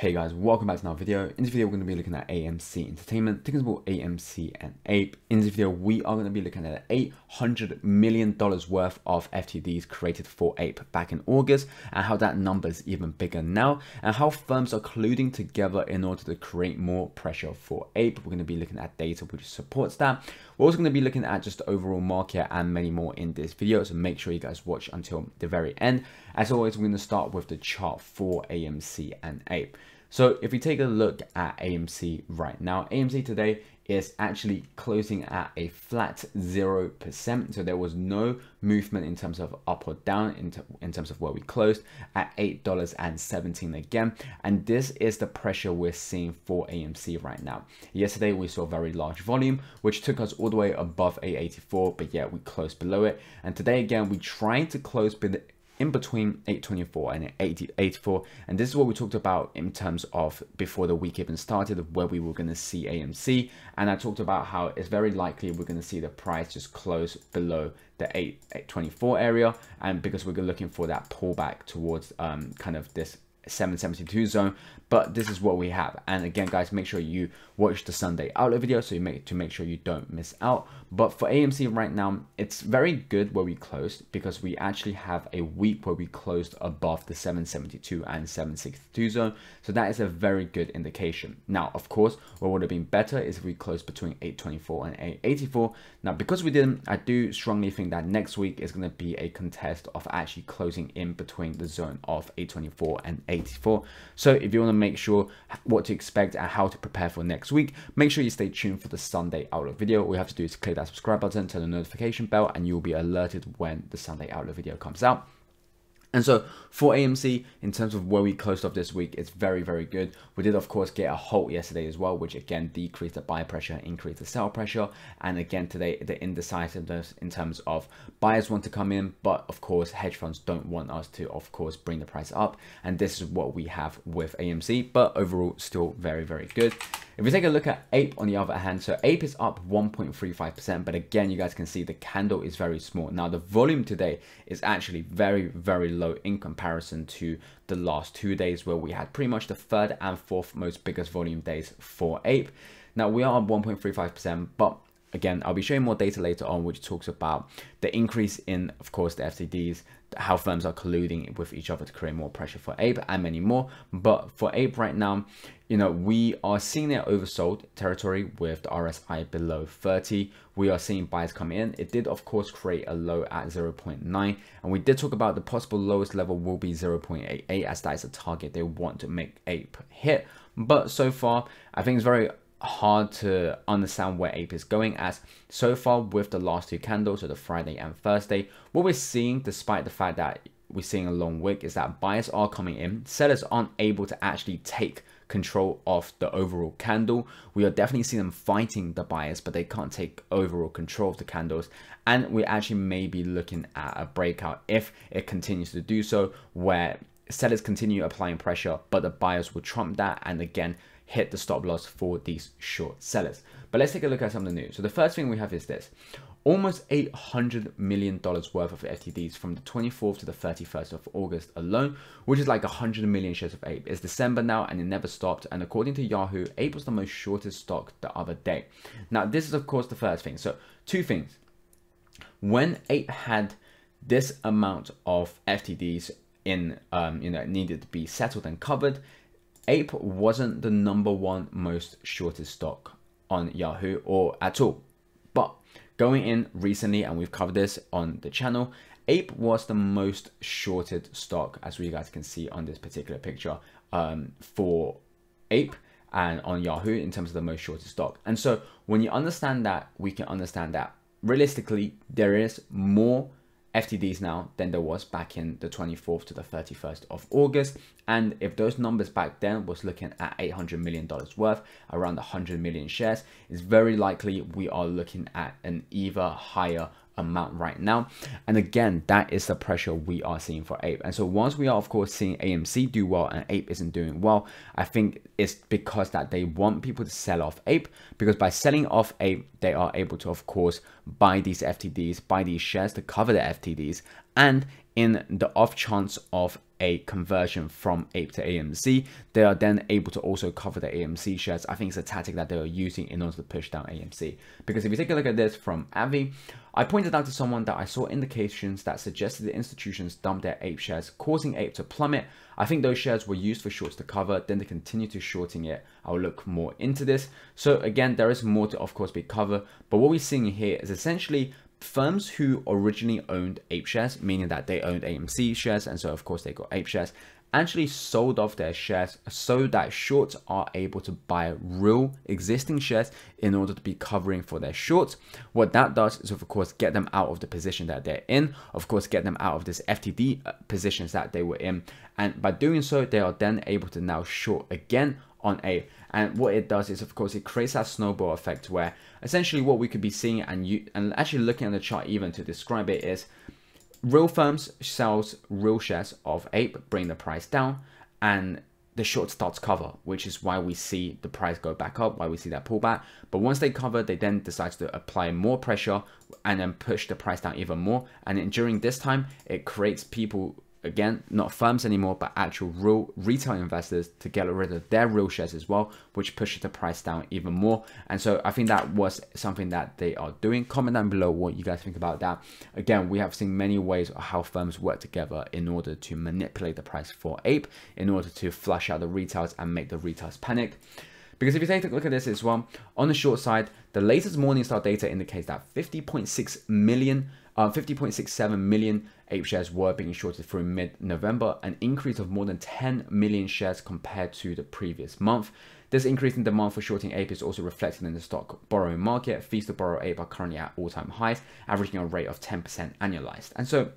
Hey guys, welcome back to another video. In this video, we're going to be looking at AMC Entertainment, tickers about AMC and Ape. In this video, we are going to be looking at $800 million worth of FTDs created for Ape back in August and how that number is even bigger now and how firms are colluding together in order to create more pressure for Ape. We're going to be looking at data which supports that. We're also going to be looking at just the overall market and many more in this video, so make sure you guys watch until the very end. As always, we're going to start with the chart for AMC and Ape. So if we take a look at AMC right now, AMC today is actually closing at a flat 0%. So there was no movement in terms of up or down in, in terms of where we closed at $8.17 again. And this is the pressure we're seeing for AMC right now. Yesterday, we saw very large volume, which took us all the way above 884, but yet we closed below it. And today, again, we tried to close in between 824 and 884 and this is what we talked about in terms of before the week even started of where we were going to see AMC and I talked about how it's very likely we're going to see the price just close below the 8, 824 area and because we're looking for that pullback towards um, kind of this 772 zone but this is what we have. And again guys make sure you watch the sunday outlet video so you make to make sure you don't miss out. But for amc right now it's very good where we closed because we actually have a week where we closed above the 772 and 762 zone. So that is a very good indication. Now of course what would have been better is if we closed between 824 and 884 now because we didn't i do strongly think that next week is going to be a contest of actually closing in between the zone of 824 and 84 so if you want to make sure what to expect and how to prepare for next week. Make sure you stay tuned for the sunday outlook video. All you have to do is click that subscribe button turn the notification bell and you'll be alerted when the sunday outlook video comes out and so for AMC, in terms of where we closed off this week, it's very, very good. We did, of course, get a halt yesterday as well, which again decreased the buy pressure, increased the sell pressure. And again, today, the indecisiveness in terms of buyers want to come in, but of course, hedge funds don't want us to, of course, bring the price up. And this is what we have with AMC, but overall, still very, very good. If we take a look at Ape on the other hand, so Ape is up 1.35%, but again, you guys can see the candle is very small. Now, the volume today is actually very, very low in comparison to the last two days where we had pretty much the third and fourth most biggest volume days for Ape. Now, we are at 1.35%, but again, I'll be showing more data later on, which talks about the increase in, of course, the FTDs, how firms are colluding with each other to create more pressure for Ape and many more. But for Ape right now, you know, we are seeing it oversold territory with the RSI below 30. We are seeing buyers come in. It did, of course, create a low at 0.9. And we did talk about the possible lowest level will be 0.88 as that is a target they want to make Ape hit. But so far, I think it's very hard to understand where ape is going as so far with the last two candles so the friday and thursday what we're seeing despite the fact that we're seeing a long wick is that buyers are coming in. Sellers aren't able to actually take control of the overall candle. We are definitely seeing them fighting the buyers but they can't take overall control of the candles. And we actually may be looking at a breakout if it continues to do so where sellers continue applying pressure but the buyers will trump that. And again hit the stop loss for these short sellers. But let's take a look at some of the news. So the first thing we have is this. Almost $800 million worth of FTDs from the 24th to the 31st of August alone, which is like 100 million shares of Ape. It's December now and it never stopped. And according to Yahoo, Ape was the most shortest stock the other day. Now, this is of course the first thing. So two things. When Ape had this amount of FTDs in, um, you know, needed to be settled and covered, Ape wasn't the number one most shortest stock on Yahoo or at all. But going in recently, and we've covered this on the channel, Ape was the most shorted stock, as you guys can see on this particular picture, um, for Ape and on Yahoo in terms of the most shorted stock. And so when you understand that, we can understand that realistically, there is more FTDs now than there was back in the 24th to the 31st of August. And if those numbers back then was looking at $800 million worth, around 100 million shares, it's very likely we are looking at an even higher amount right now. And again, that is the pressure we are seeing for Ape. And so once we are, of course, seeing AMC do well and Ape isn't doing well, I think it's because that they want people to sell off Ape because by selling off Ape, they are able to, of course, buy these FTDs, buy these shares to cover the FTDs. And in the off chance of a conversion from ape to amc they are then able to also cover the amc shares i think it's a tactic that they are using in order to push down amc because if you take a look at this from avi I pointed out to someone that I saw indications that suggested the institutions dumped their ape shares, causing ape to plummet. I think those shares were used for shorts to cover, then they continue to shorting it. I'll look more into this. So again, there is more to of course be covered, but what we're seeing here is essentially firms who originally owned ape shares, meaning that they owned AMC shares, and so of course they got ape shares, actually sold off their shares so that shorts are able to buy real existing shares in order to be covering for their shorts. What that does is of course get them out of the position that they're in, of course get them out of this FTD uh, positions that they were in. And by doing so, they are then able to now short again on a and what it does is of course it creates that snowball effect where essentially what we could be seeing and you and actually looking at the chart even to describe it is real firms sells real shares of ape, bring the price down, and the short starts cover, which is why we see the price go back up, why we see that pullback. But once they cover, they then decide to apply more pressure and then push the price down even more. And during this time, it creates people again, not firms anymore, but actual real retail investors to get rid of their real shares as well, which pushes the price down even more. And so I think that was something that they are doing. Comment down below what you guys think about that. Again, we have seen many ways of how firms work together in order to manipulate the price for Ape, in order to flush out the retails and make the retails panic. Because if you take a look at this as well, on the short side, the latest Morningstar data indicates that 50.6 million, uh, 50.67 million ape shares were being shorted through mid-November, an increase of more than 10 million shares compared to the previous month. This increase in demand for shorting ape is also reflected in the stock borrowing market. Fees to borrow ape are currently at all-time highs, averaging a rate of 10% annualized. And so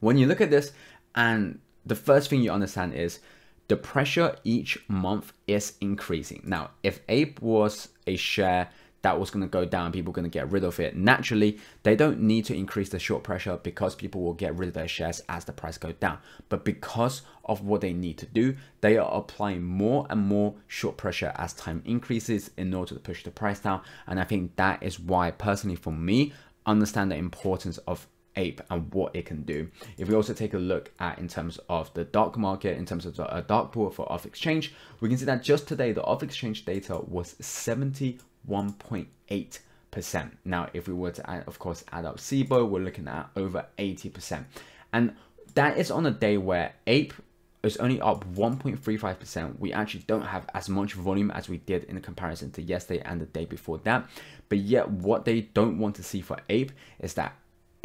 when you look at this, and the first thing you understand is the pressure each month is increasing. Now, if ape was a share that was going to go down, people going to get rid of it. Naturally, they don't need to increase the short pressure because people will get rid of their shares as the price goes down. But because of what they need to do, they are applying more and more short pressure as time increases in order to push the price down. And I think that is why personally for me, understand the importance of ape and what it can do if we also take a look at in terms of the dark market in terms of a dark pool for off exchange we can see that just today the off exchange data was 70 1.8%. Now, if we were to, add, of course, add up SIBO, we're looking at over 80%. And that is on a day where Ape is only up 1.35%. We actually don't have as much volume as we did in comparison to yesterday and the day before that. But yet, what they don't want to see for Ape is that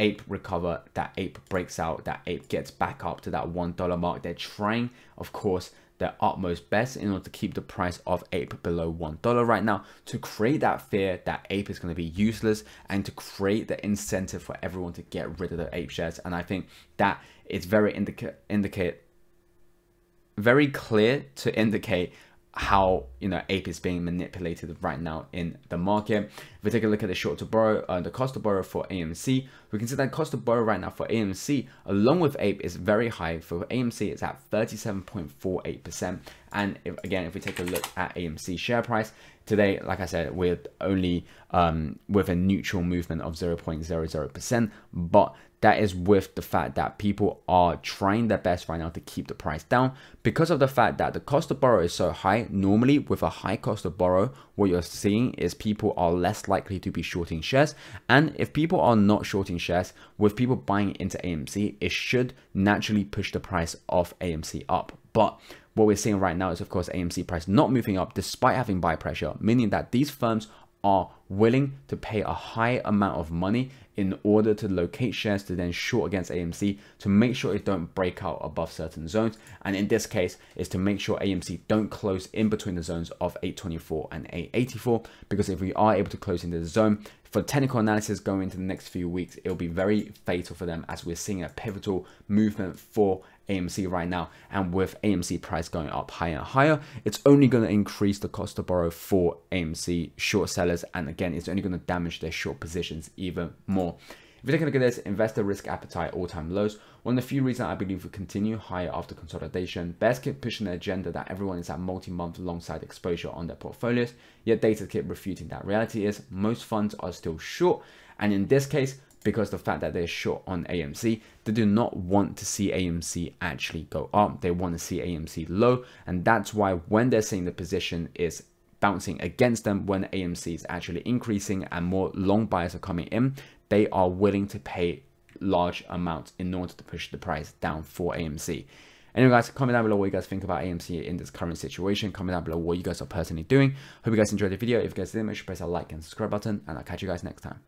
ape recover that ape breaks out that ape gets back up to that one dollar mark they're trying of course their utmost best in order to keep the price of ape below one dollar right now. To create that fear that ape is going to be useless and to create the incentive for everyone to get rid of the ape shares. And i think that is very indicate indicate very clear to indicate how you know ape is being manipulated right now in the market. If we take a look at the short to borrow uh, the cost to borrow for amc we can see that cost to borrow right now for amc along with ape is very high. For amc it's at 37.48 percent. And if, again if we take a look at amc share price today like i said we're only um with a neutral movement of 0.00%, but that is with the fact that people are trying their best right now to keep the price down. Because of the fact that the cost of borrow is so high normally with a high cost of borrow what you're seeing is people are less likely to be shorting shares. And if people are not shorting shares with people buying into amc it should naturally push the price of amc up but what we're seeing right now is of course amc price not moving up despite having buy pressure meaning that these firms are willing to pay a high amount of money in order to locate shares to then short against AMC to make sure it don't break out above certain zones. And in this case is to make sure AMC don't close in between the zones of 824 and 884 because if we are able to close in the zone, for technical analysis going into the next few weeks, it'll be very fatal for them as we're seeing a pivotal movement for AMC right now. And with AMC price going up higher and higher, it's only going to increase the cost to borrow for AMC short sellers. And again, it's only going to damage their short positions even more. If you take a look at this, investor risk appetite all-time lows. One of the few reasons I believe will continue higher after consolidation. Bears keep pushing the agenda that everyone is at multi-month long side exposure on their portfolios, yet data keep refuting that. Reality is most funds are still short, and in this case, because the fact that they're short on AMC, they do not want to see AMC actually go up. They want to see AMC low. And that's why when they're saying the position is bouncing against them, when AMC is actually increasing and more long buyers are coming in, they are willing to pay large amounts in order to push the price down for AMC. Anyway, guys, comment down below what you guys think about AMC in this current situation. Comment down below what you guys are personally doing. Hope you guys enjoyed the video. If you guys did, make sure to press that like and subscribe button, and I'll catch you guys next time.